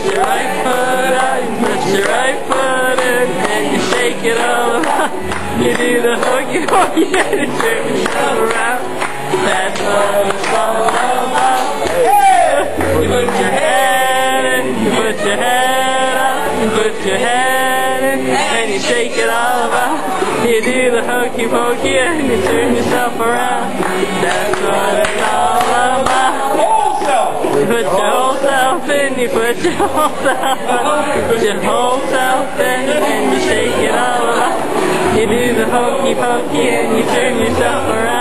put your right foot out, you put your right foot in, and you shake it all around. You do the hooky hooky and you turn yourself around. That's what it's all about. You put your head in, you put your head up, you put your head in, and you shake it all about. You do the hokey pokey and you turn yourself around. That's what it's all about. Put your in, you put your whole self put your whole self in, and you shake it all about. You do the hokey pokey and you turn yourself around.